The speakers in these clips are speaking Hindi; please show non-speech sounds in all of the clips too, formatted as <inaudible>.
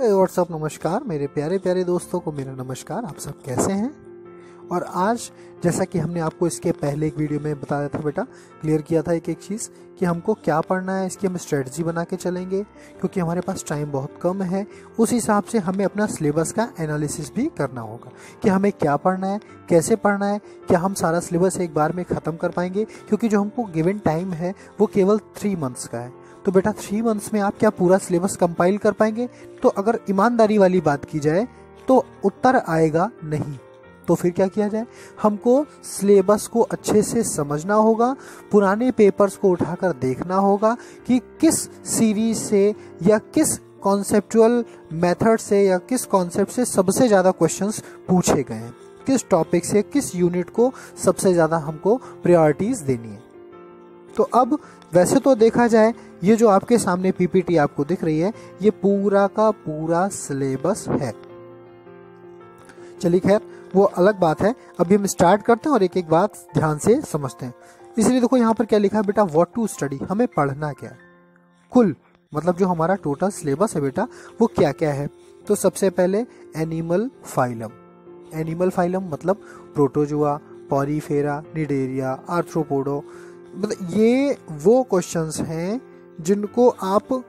व्हाट्सअप नमस्कार। मेरे प्यारे प्यारे दोस्तों को मेरा नमस्कार। आप सब कैसे हैं? और आज, जैसा कि हमने आपको इसके पहले एक वीडियो में बताया था बेटा क्लियर किया था एक एक चीज़ कि हमको क्या पढ़ना है, इसकी हम स्ट्रेटजी बना के चलेंगे, क्योंकि हमारे पास टाइम बहुत कम है। उस हिसाब से हमें अपना सिलेबस का एनालिसिस भी करना होगा, कि हमें क्या पढ़ना है, कैसे पढ़ना है, क्या हम सारा सिलेबस एक बार में ख़त्म कर पाएँगे, क्योंकि जो हमको गिवन टाइम है, वो केवल थ्री मंथ्स का है। तो बेटा थ्री मंथ्स में आप क्या पूरा सिलेबस कंपाइल कर पाएँगे? तो अगर ईमानदारी वाली बात की जाए तो उत्तर आएगा नहीं। तो फिर क्या किया जाए? हमको सिलेबस को अच्छे से समझना होगा, पुराने पेपर्स को उठाकर देखना होगा कि किस सीरीज़ से या किस कॉन्सेप्चुअल मेथड से या किस कॉन्सेप्ट से सबसे ज़्यादा क्वेश्चंस पूछे गए हैं। किस टॉपिक से, किस यूनिट को सबसे ज़्यादा हमको प्रायोरिटीज़ देनी है। तो अब वैसे तो देखा जाए ये जो आपके सामने पीपीटी आपको दिख रही है, ये पूरा का पूरा सिलेबस है। चलिए खैर, वो अलग बात है। अभी हम स्टार्ट करते हैं और एक एक बात ध्यान से समझते हैं। इसलिए देखो यहाँ पर क्या लिखा है बेटा व्हाट टू स्टडी हमें पढ़ना क्या है? कुल मतलब जो हमारा टोटल सिलेबस है बेटा, वो क्या क्या है? तो सबसे पहले एनिमल फाइलम एनिमल फाइलम मतलब प्रोटोजुआ पॉरीफेरा निडेरिया आर्थ्रोपोडो मतलब ये वो क्वेश्चंस हैं जिनको आप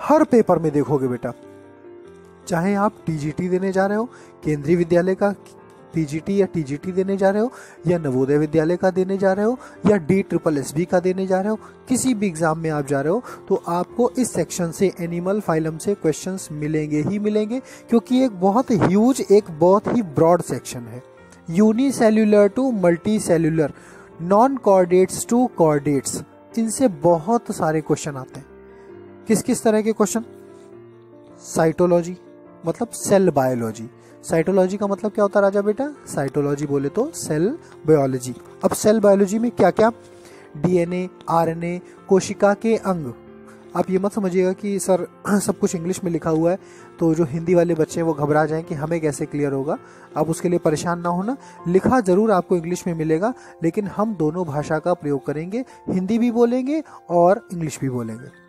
हर पेपर में देखोगे बेटा। चाहे आप टीजीटी देने जा रहे हो, केंद्रीय विद्यालय का पीजीटी या टीजीटी देने जा रहे हो, या नवोदय विद्यालय का देने जा रहे हो, या डी ट्रिपल एस बी का देने जा रहे हो, किसी भी एग्ज़ाम में आप जा रहे हो तो आपको इस सेक्शन से एनिमल फाइलम से क्वेश्चंस मिलेंगे ही मिलेंगे, क्योंकि एक बहुत ह्यूज एक बहुत ही ब्रॉड सेक्शन है। Unicellular to multi cellular non chordates to chordates इनसे बहुत सारे क्वेश्चन आते हैं। किस किस तरह के क्वेश्चन साइटोलॉजी मतलब सेल बायोलॉजी साइटोलॉजी का मतलब क्या होता है राजा बेटा? साइटोलॉजी बोले तो सेल बायोलॉजी अब सेल बायोलॉजी में क्या क्या डीएनए आरएनए कोशिका के अंग। आप ये मत समझिएगा कि सर, <clears throat> सब कुछ इंग्लिश में लिखा हुआ है तो जो हिंदी वाले बच्चे हैं वो घबरा जाएँ कि हमें कैसे क्लियर होगा। आप उसके लिए परेशान ना होना। लिखा ज़रूर आपको इंग्लिश में मिलेगा, लेकिन हम दोनों भाषा का प्रयोग करेंगे। हिंदी भी बोलेंगे और इंग्लिश भी बोलेंगे।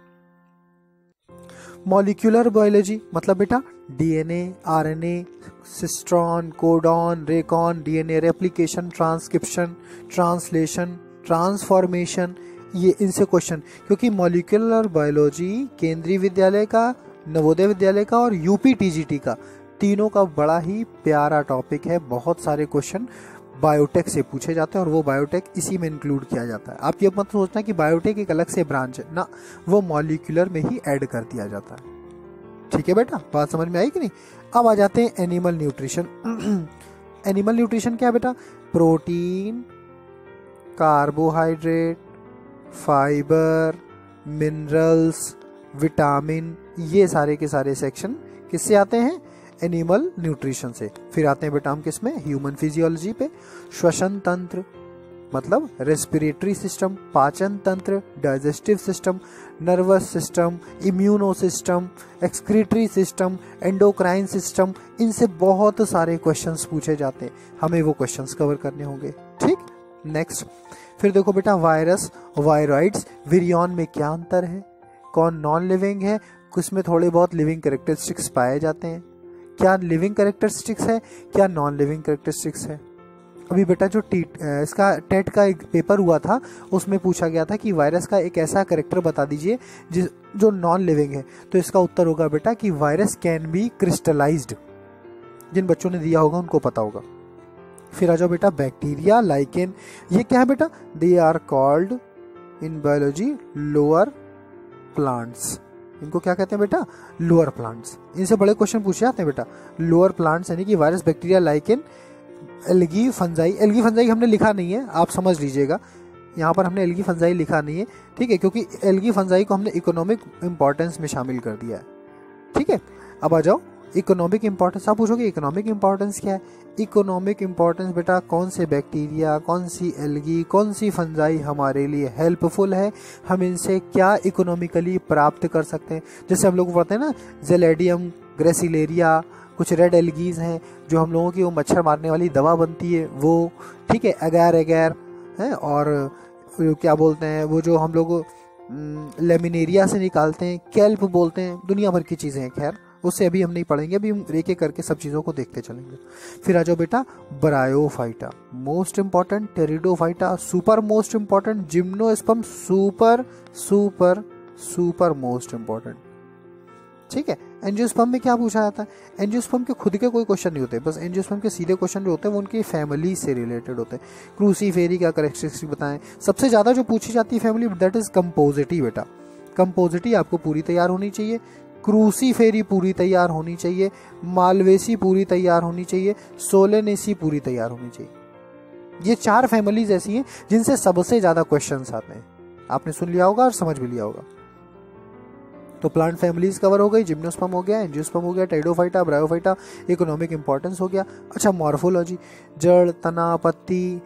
मॉलिक्यूलर बायोलॉजी मतलब बेटा DNA RNA cistron codon recon DNA replication transcription translation transformation ये इनसे क्वेश्चन क्योंकि मॉलिक्यूलर बायोलॉजी केंद्रीय विद्यालय का, नवोदय विद्यालय का और यूपी टीजीटी का, तीनों का बड़ा ही प्यारा टॉपिक है, बहुत सारे क्वेश्चन बायोटेक से पूछे जाते हैं और वो बायोटेक इसी में इंक्लूड किया जाता है। आप ये मत सोचना कि बायोटेक एक अलग से ब्रांच है, ना, वो मॉलिक्यूलर में ही ऐड कर दिया जाता है। ठीक है बेटा, बात समझ में आई कि नहीं? अब आ जाते हैं एनिमल न्यूट्रिशन एनिमल न्यूट्रिशन क्या है बेटा? Protein carbohydrate fibre, minerals, vitamin, ये सारे के सारे सेक्शन किससे आते हैं? एनिमल न्यूट्रिशन से। फिर आते हैं बेटा हम किसमें? ह्यूमन फिजियोलॉजी पे। श्वसन तंत्र मतलब रेस्पिरेटरी सिस्टम, पाचन तंत्र, digestive system, nervous system, immuno system, excretory system, endocrine system, इनसे बहुत सारे क्वेश्चंस पूछे जाते हैं। हमें वो क्वेश्चंस कवर करने होंगे। ठीक? नेक्स्ट फिर देखो बेटा वायरस वायरॉइड्स विरियन में क्या अंतर है? कौन नॉन लिविंग है उसमें थोड़े बहुत लिविंग करेक्टरिस्टिक्स पाए जाते हैं। क्या लिविंग करेक्टरिस्टिक्स है? क्या नॉन लिविंग करेक्टरिस्टिक्स है? अभी बेटा जो टी इसका टेट का एक पेपर हुआ था, उसमें पूछा गया था कि वायरस का एक ऐसा करेक्टर बता दीजिए, जिस, जो नॉन लिविंग है। तो इसका उत्तर होगा बेटा कि वायरस कैन बी क्रिस्टलाइज्ड जिन बच्चों ने दिया होगा, उनको पता होगा। फिर आ जाओ बेटा बैक्टीरिया लाइकेन ये क्या है बेटा? They are called in biology lower plants इनको क्या कहते हैं बेटा? लोअर प्लांट्स इनसे बड़े क्वेश्चन पूछे जाते हैं बेटा। लोअर प्लांट्स यानी कि virus bacteria lichen algae fungi algae fungi हमने लिखा नहीं है, आप समझ लीजिएगा। यहाँ पर हमने एलगी फंजाई लिखा नहीं है, ठीक है? क्योंकि एलगी फंजाई को हमने इकोनॉमिक इंपॉर्टेंस में शामिल कर दिया है। ठीक है? अब आ जाओ। इकोनॉमिक इंपॉर्टेंस आप पूछोगे इकोनॉमिक इंपॉर्टेंस क्या है? इकोनॉमिक इंपॉर्टेंस बेटा, कौन से बैक्टीरिया कौन सी एलगी कौन सी फंजाई हमारे लिए हेल्पफुल है? हम इनसे क्या इकोनॉमिकली प्राप्त कर सकते हैं? जैसे हम लोग पढ़ते हैं ना जेलेडियम ग्रेसिलेरिया कुछ रेड एलगीज हैं, जो हम लोगों की वो मच्छर मारने वाली दवा बनती है, वो, ठीक है, अगैर अगैर, है, और क्या बोलते हैं, वो जो हम लोग लेमिनेरिया से निकालते हैं कैल्प बोलते हैं, दुनिया भर की चीज़ें हैं, खैर। उससे अभी हम नहीं पढ़ेंगे, अभी हम एक एक करके सब चीज़ों को देखते चलेंगे। फिर आ जाओ बेटा bryophyta most important pteridophyta. Super most important gymnosperm super super super most important ठीक है? एंजियोस्पर्म में क्या पूछा जाता है? एंजियोस्पर्म के खुद के कोई क्वेश्चन नहीं होते, बस एंजियोस्पर्म के सीधे क्वेश्चन जो होते हैं, वो उनकी फैमिली से रिलेटेड होते हैं। क्रूसी फेरी का करेक्टरिस्टिक बताएँ? सबसे ज़्यादा जो पूछी जाती है फैमिली दैट इज़ कंपोजिटी बेटा। कंपोजिटी आपको पूरी तैयार होनी चाहिए। क्रूसी फेरी पूरी तैयार होनी चाहिए, मालवेसी पूरी तैयार होनी चाहिए, सोलेनेसी पूरी तैयार होनी चाहिए। ये चार फैमिलीज़ ऐसी हैं जिनसे सबसे ज़्यादा क्वेश्चन आते हैं। आपने सुन लिया होगा और समझ भी लिया होगा। तो प्लांट फैमिलीज़ कवर हो गई जिम्नोस्पम हो गया एंजियोस्पम हो गया टाइडोफाइटा ब्रायोफाइटा इकोनॉमिक इंपॉर्टेंस हो गया। अच्छा मॉर्फोलॉजी जड़, तना, पत्ती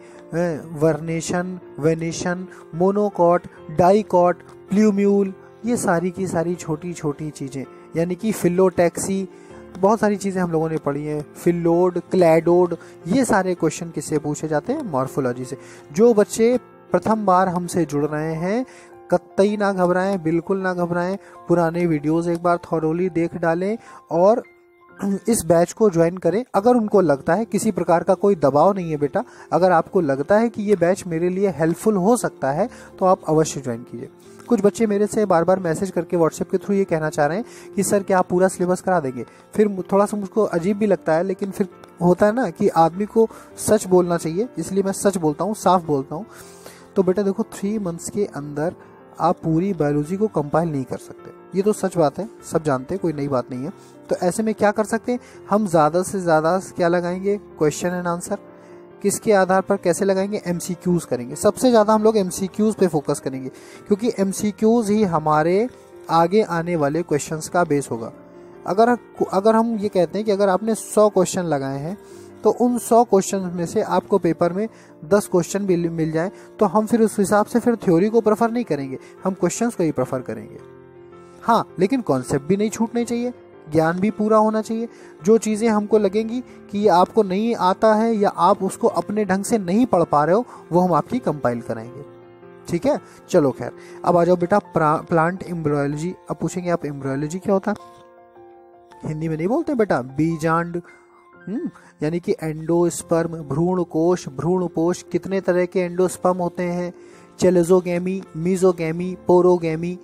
vernation venation monocot dicot plumule ये सारी की सारी छोटी छोटी चीज़ें, यानी कि फिलोटैक्सी बहुत सारी चीज़ें हम लोगों ने पढ़ी हैं। फिलोड क्लैडोड, ये सारे क्वेश्चन किससे पूछे जाते हैं? मॉर्फोलॉजी से। जो बच्चे प्रथम बार हमसे जुड़ रहे हैं, कतई ना घबराएँ, बिल्कुल ना घबराएँ। पुराने वीडियोस एक बार थॉरोली देख डालें और इस बैच को ज्वाइन करें। अगर उनको लगता है किसी प्रकार का कोई दबाव नहीं है बेटा, अगर आपको लगता है कि ये बैच मेरे लिए हेल्पफुल हो सकता है तो आप अवश्य ज्वाइन कीजिए। कुछ बच्चे मेरे से बार बार मैसेज करके व्हाट्सएप के थ्रू ये कहना चाह रहे हैं कि, सर, क्या आप पूरा सिलेबस करा देंगे? फिर थोड़ा सा मुझको अजीब भी लगता है, लेकिन फिर होता है ना कि आदमी को सच बोलना चाहिए, इसलिए मैं सच बोलता हूँ, साफ़ बोलता हूँ। तो बेटा देखो थ्री मंथ्स के अंदर आप पूरी बायोलॉजी को कंपाइल नहीं कर सकते। ये तो सच बात है, सब जानते हैं, कोई नई बात नहीं है। तो ऐसे में क्या कर सकते हैं? हम ज़्यादा से ज़्यादा क्या लगाएँगे? क्वेश्चन एंड आंसर किसके आधार पर कैसे लगाएँगे? एम करेंगे। सबसे ज़्यादा हम लोग एम पे फोकस करेंगे, क्योंकि एम ही हमारे आगे आने वाले क्वेश्चंस का बेस होगा। अगर अगर हम ये कहते हैं कि अगर आपने 100 क्वेश्चन लगाए हैं तो उन 100 क्वेश्चन में से आपको पेपर में 10 क्वेश्चन भी मिल जाए तो हम फिर उस हिसाब से फिर थ्योरी को प्रेफर नहीं करेंगे। हम क्वेश्चंस को ही प्रेफर करेंगे। हाँ लेकिन कॉन्सेप्ट भी नहीं छूटने चाहिए, ज्ञान भी पूरा होना चाहिए। जो चीज़ें हमको लगेंगी कि ये आपको नहीं आता है या आप उसको अपने ढंग से नहीं पढ़ पा रहे हो, वो हम आपकी कंपाइल कराएँगे। ठीक है? चलो खैर, अब आ जाओ बेटा प्लांट एम्ब्रॉयलॉजी अब पूछेंगे आप एम्ब्रॉयलॉजी क्या होता? है हिंदी में नहीं बोलते बेटा? बीजांड हम्म यानी कि एंडोस्पर्म भ्रूण कोश भ्रूण पोष कितने तरह के एंडोस्पर्म होते हैं? चेलेजोगेमी मीजोगेमी पोरोगेमी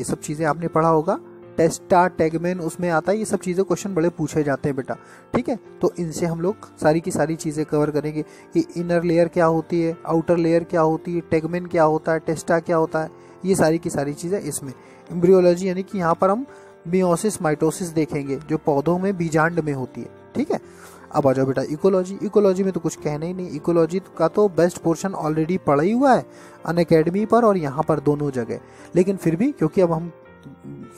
ये सब चीज़ें आपने पढ़ा होगा। टेस्टा, टेगमेन, उसमें आता है, ये सब चीज़ें क्वेश्चन बड़े पूछे जाते हैं बेटा। ठीक है? तो इनसे हम लोग सारी की सारी चीज़ें कवर करेंगे कि इनर लेयर क्या होती है आउटर लेयर क्या होती है, टेगमेन क्या होता है, टेस्टा क्या होता है, ये सारी की सारी चीज़ें इसमें। एम्ब्रियोलॉजी यानी कि यहाँ पर हम मियोसिस माइटोसिस देखेंगे, जो पौधों में बीजांड में होती है। ठीक है? अब आ जाओ बेटा इकोलॉजी इकोलॉजी में तो कुछ कहना ही नहीं। इकोलॉजी का तो बेस्ट पोर्शन ऑलरेडी पढ़ा ही हुआ है अन अकेडमी पर और यहाँ पर दोनों जगह। लेकिन फिर भी, क्योंकि अब हम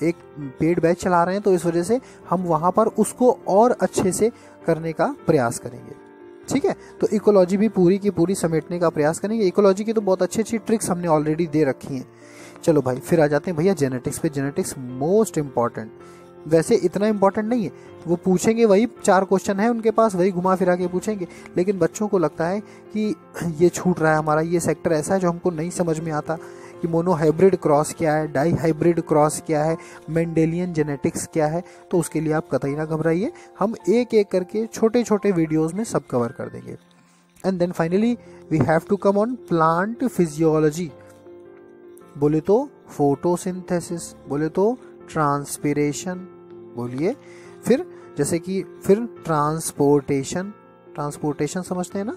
एक पेड बैच चला रहे हैं तो इस वजह से हम वहाँ पर उसको और अच्छे से करने का प्रयास करेंगे। ठीक है? तो इकोलॉजी भी पूरी की पूरी समेटने का प्रयास करेंगे। इकोलॉजी की तो बहुत अच्छी अच्छी ट्रिक्स हमने ऑलरेडी दे रखी हैं। चलो भाई, फिर आ जाते हैं। भैया जेनेटिक्स पे। जेनेटिक्स मोस्ट इंपॉर्टेंट वैसे इतना इंपॉर्टेंट नहीं है। वो पूछेंगे वही चार क्वेश्चन है उनके पास, वही घुमा फिरा के पूछेंगे। लेकिन बच्चों को लगता है कि <clears throat> ये छूट रहा है हमारा, ये सेक्टर ऐसा है जो हमको नहीं समझ में आता कि मोनो हाइब्रिड क्रॉस क्या है डाई हाइब्रिड क्रॉस क्या है मेंडेलियन जेनेटिक्स क्या है। तो उसके लिए आप कतई ना घबराइए। हम एक एक करके छोटे छोटे वीडियोज़ में सब कवर कर देंगे। And then finally we have to come on plant physiology बोले तो फोटोसिंथेसिस बोले तो ट्रांसपिरेशन बोलिए। फिर जैसे कि, फिर ट्रांसपोर्टेशन ट्रांसपोर्टेशन समझते हैं ना?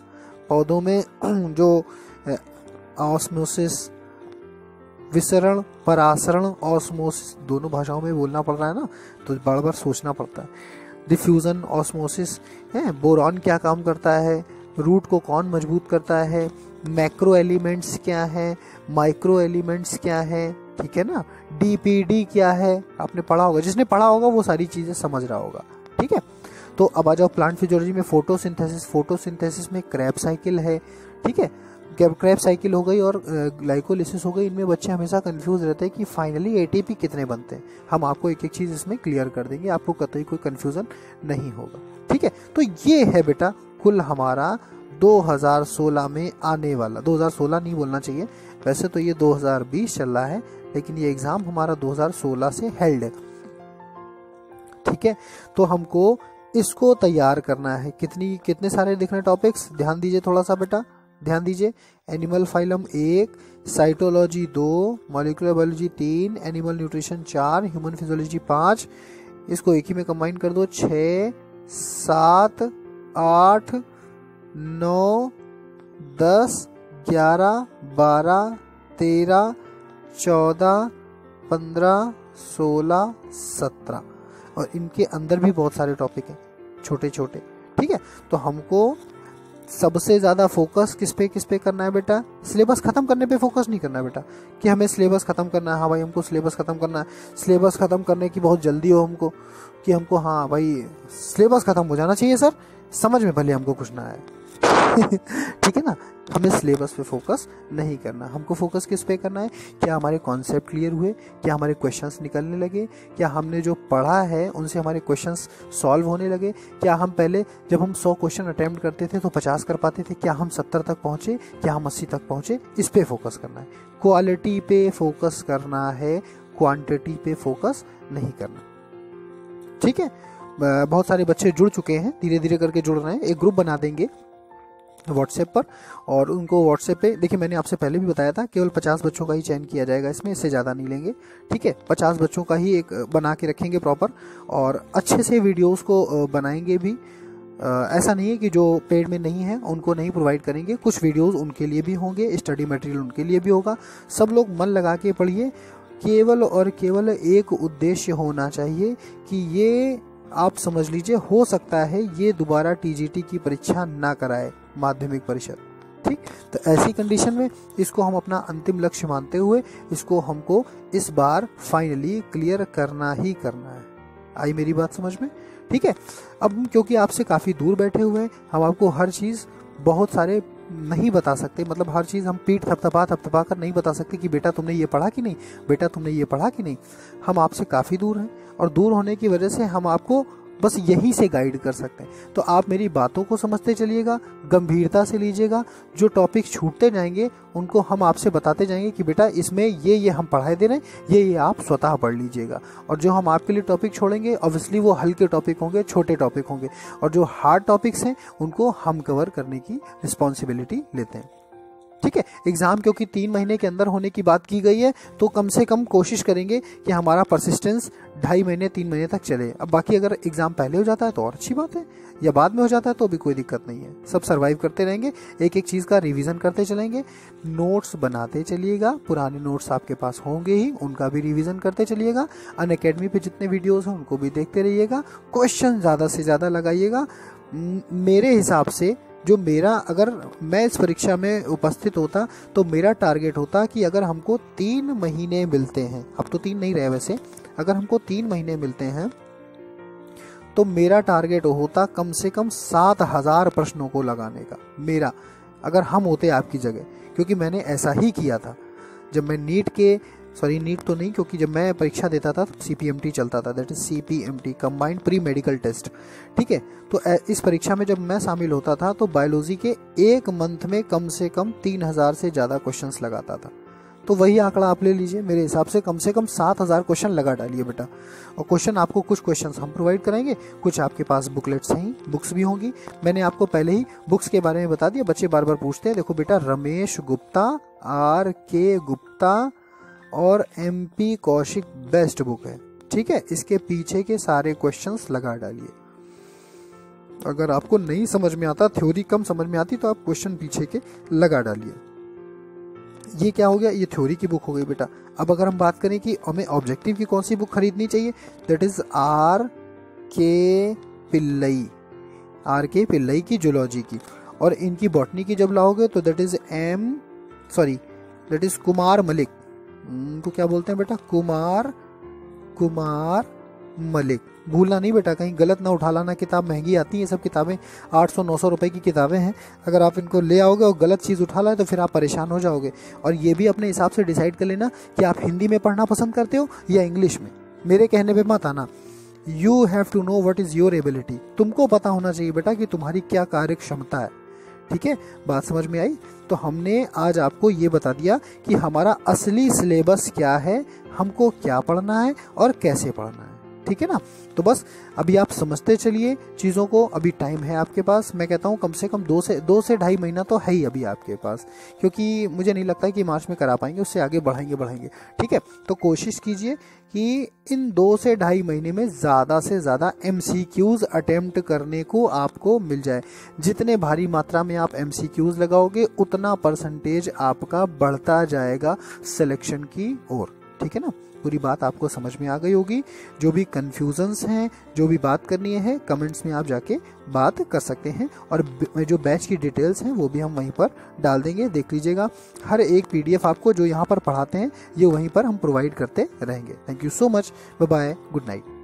पौधों में <clears throat> जो ऑस्मोसिस विसरण, परासरण ऑस्मोसिस दोनों भाषाओं में बोलना पड़ रहा है ना? तो बार बार सोचना पड़ता है। डिफ्यूजन ऑस्मोसिस है बोरॉन क्या काम करता है? रूट को कौन मज़बूत करता है? मैक्रो एलिमेंट्स क्या है? माइक्रो एलिमेंट्स क्या है? ठीक है ना? डीपीडी क्या है? आपने पढ़ा होगा। जिसने पढ़ा होगा, वो सारी चीज़ें समझ रहा होगा। ठीक है? तो अब आ जाओ प्लांट फिजियोलॉजी में फोटोसिंथेसिस फोटोसिंथेसिस में क्रैप साइकिल है। ठीक है? क्रैप साइकिल हो गई और ग्लाइकोलिसिस हो गई, इनमें बच्चे हमेशा कंफ्यूज रहते हैं कि फाइनली एटीपी कितने बनते हैं। हम आपको एक एक चीज़ इसमें क्लियर कर देंगे। आपको कतई कोई कंफ्यूजन नहीं होगा। ठीक है? तो ये है बेटा कुल हमारा 2016 में आने वाला 2016 नहीं बोलना चाहिए। वैसे तो ये 2020 चल रहा है, लेकिन ये एग्ज़ाम हमारा 2016 से हेल्ड है। ठीक है? तो हमको इसको तैयार करना है। कितनी, कितने सारे दिखने टॉपिक्स ध्यान दीजिए थोड़ा सा बेटा। ध्यान दीजिए। एनिमल फाइलम एक साइटोलॉजी दो मॉलिकुलर बायोलॉजी तीन एनिमल न्यूट्रिशन चार ह्यूमन फिजियोलॉजी पाँच। इसको एक ही में कंबाइन कर दो। छ, सात, आठ नौ, दस, ग्यारह, बारह, तेरह, चौदह, पंद्रह, सोलह, सत्रह। और इनके अंदर भी बहुत सारे टॉपिक हैं छोटे छोटे ठीक है? तो हमको सबसे ज़्यादा फोकस किस पे किस पे करना है बेटा? सिलेबस खत्म करने पे फोकस नहीं करना है बेटा। कि हमें सिलेबस खत्म करना है। हाँ भाई, हमको सिलेबस खत्म करना है। सिलेबस खत्म करने की बहुत जल्दी हो हमको। कि हमको हाँ भाई सिलेबस खत्म हो जाना चाहिए, सर। समझ में भले हमको कुछ ना आए। ठीक है ना? हमें सिलेबस पे फोकस नहीं करना। हमको फोकस किस पे करना है? क्या हमारे कॉन्सेप्ट क्लियर हुए? क्या हमारे क्वेश्चंस निकलने लगे? क्या हमने जो पढ़ा है, उनसे हमारे क्वेश्चंस सॉल्व होने लगे? क्या हम पहले जब हम 100 क्वेश्चन अटैम्प्ट करते थे तो 50 कर पाते थे? क्या हम 70 तक पहुँचे? क्या हम 80 तक पहुँचे? इस पर फोकस करना है। क्वालिटी पे फोकस करना है। क्वांटिटी पे फोकस नहीं करना। ठीक है? बहुत सारे बच्चे जुड़ चुके हैं। धीरे धीरे करके जुड़ रहे हैं। एक ग्रुप बना देंगे। व्हाट्सएप पर और उनको व्हाट्सएप पे, देखिए मैंने आपसे पहले भी बताया था, केवल पचास बच्चों का ही चयन किया जाएगा, इसमें इससे ज़्यादा नहीं लेंगे। ठीक है, पचास बच्चों का ही एक बना के रखेंगे प्रॉपर और अच्छे से वीडियोस को बनाएँगे भी। ऐसा नहीं है कि जो पेड में नहीं है, उनको नहीं प्रोवाइड करेंगे, कुछ वीडियोस उनके लिए भी होंगे स्टडी मटेरियल उनके लिए भी होगा। सब लोग मन लगा के पढ़िए, केवल और केवल एक उद्देश्य होना चाहिए कि ये आप समझ लीजिए, हो सकता है ये दोबारा टीजीटी की परीक्षा ना कराए माध्यमिक परिषद। ठीक? तो ऐसी कंडीशन में इसको हम अपना अंतिम लक्ष्य मानते हुए इसको हमको इस बार फाइनली क्लियर करना ही करना है। आई मेरी बात समझ में? ठीक है? अब क्योंकि आपसे काफ़ी दूर बैठे हुए हैं, हम आपको हर चीज़ बहुत सारे नहीं बता सकते। मतलब हर चीज़ हम पीठ थपथपा थपथपा कर नहीं बता सकते कि बेटा तुमने ये पढ़ा कि नहीं? बेटा तुमने ये पढ़ा कि नहीं? हम आपसे काफ़ी दूर हैं और दूर होने की वजह से हम आपको बस यही से गाइड कर सकते हैं। तो आप मेरी बातों को समझते चलिएगा, गंभीरता से लीजिएगा, जो टॉपिक छूटते जाएँगे, उनको हम आपसे बताते जाएँगे कि बेटा इसमें ये ये हम पढ़ाई दे रहे हैं, ये ये आप स्वतः पढ़ लीजिएगा। और जो हम आपके लिए टॉपिक छोड़ेंगे ऑब्वियसली वो हल्के टॉपिक होंगे, छोटे टॉपिक होंगे। और जो हार्ड टॉपिक्स हैं, उनको हम कवर करने की रिस्पॉन्सिबिलिटी लेते हैं। ठीक है? एग्ज़ाम क्योंकि तीन महीने के अंदर होने की बात की गई है तो कम से कम कोशिश करेंगे कि हमारा परसिस्टेंस ढाई महीने, तीन महीने तक चले। अब बाकी अगर एग्ज़ाम पहले हो जाता है तो और अच्छी बात है, या बाद में हो जाता है तो भी कोई दिक्कत नहीं है। सब सर्वाइव करते रहेंगे एक एक चीज़ का रिवीजन करते चलेंगे। नोट्स बनाते चलिएगा, पुराने नोट्स आपके पास होंगे ही, उनका भी रिवीजन करते चलिएगा। अन अकेडमी पे जितने वीडियोस हैं, उनको भी देखते रहिएगा। क्वेश्चन ज़्यादा से ज़्यादा लगाइएगा। मेरे हिसाब से जो मेरा, अगर मैं इस परीक्षा में उपस्थित होता तो मेरा टारगेट होता कि अगर हमको तीन महीने मिलते हैं, अब तो तीन नहीं रहे वैसे, अगर हमको तीन महीने मिलते हैं तो मेरा टारगेट होता कम से कम सात हज़ार प्रश्नों को लगाने का, मेरा, अगर हम होते आपकी जगह, क्योंकि मैंने ऐसा ही किया था। जब मैं नीट के सॉरी नीट तो नहीं, क्योंकि जब मैं परीक्षा देता था तो सीपीएमटी चलता था that is C P M T combined pre medical test ठीक है? तो इस परीक्षा में जब मैं शामिल होता था तो बायोलॉजी के एक मंथ में कम से कम तीन हज़ार से ज़्यादा क्वेश्चन लगाता था। तो वही आंकड़ा आप ले लीजिए, मेरे हिसाब से कम से कम सात हज़ार क्वेश्चन लगा डालिए बेटा। और क्वेश्चन आपको कुछ क्वेश्चन हम प्रोवाइड करेंगे कुछ आपके पास बुकलेट्स हैं बुक्स भी होंगी। मैंने आपको पहले ही बुक्स के बारे में बता दिया, बच्चे बार बार पूछते हैं, देखो बेटा रमेश गुप्ता, आर के गुप्ता और M P Kaushik best book है। ठीक है? इसके पीछे के सारे क्वेश्चंस लगा डालिए। अगर आपको नहीं समझ में आता थ्योरी कम समझ में आती तो आप क्वेश्चन पीछे के लगा डालिए। ये क्या हो गया? ये थ्योरी की बुक हो गई बेटा। अब अगर हम बात करें कि हमें ऑब्जेक्टिव की कौन सी बुक खरीदनी चाहिए? दैट इज़ आर के पिल्लई आर के पिल्लई की जोलॉजी की। और इनकी बॉटनी की जब लाओगे तो that is am sorry that is Kumar Malik तो क्या बोलते हैं बेटा? कुमार कुमार मलिक। भूलना नहीं बेटा, कहीं गलत ना उठा लाना, किताब महँगी आती है सब किताबें 800 900 रुपए की किताबें हैं। अगर आप इनको ले आओगे और गलत चीज़ उठा लाए तो फिर आप परेशान हो जाओगे। और ये भी अपने हिसाब से डिसाइड कर लेना कि आप हिंदी में पढ़ना पसंद करते हो या इंग्लिश में। मेरे कहने पर मत आना। You have to know what is your ability तुमको पता होना चाहिए बेटा कि तुम्हारी क्या कार्य क्षमता है। ठीक है? बात समझ में आई? तो हमने आज आपको ये बता दिया कि हमारा असली सिलेबस क्या है, हमको क्या पढ़ना है और कैसे पढ़ना है। ठीक है ना? तो बस, अभी आप समझते चलिए चीज़ों को। अभी टाइम है आपके पास। मैं कहता हूँ, कम से कम दो से दो से ढाई महीना तो है ही अभी आपके पास। क्योंकि मुझे नहीं लगता कि मार्च में करा पाएँगे, उससे आगे बढ़ाएँगे बढ़ाएँगे। ठीक है? तो कोशिश कीजिए कि इन दो से ढाई महीने में ज़्यादा से ज़्यादा एम अटेम्प्ट करने को आपको मिल जाए। जितने भारी मात्रा में आप एम सी क्यूज़ लगाओगे, उतना परसेंटेज आपका बढ़ता जाएगा सिलेक्शन की ओर। ठीक है ना? पूरी बात आपको समझ में आ गई होगी। जो भी कन्फ्यूजन्स हैं, जो भी बात करनी है कमेंट्स में आप जाके बात कर सकते हैं और जो बैच की डिटेल्स हैं, वो भी हम वहीं पर डाल देंगे। देख लीजिएगा, हर एक पीडीएफ आपको जो यहाँ पर पढ़ाते हैं, ये वहीं पर हम प्रोवाइड करते रहेंगे। Thank you so much bye good night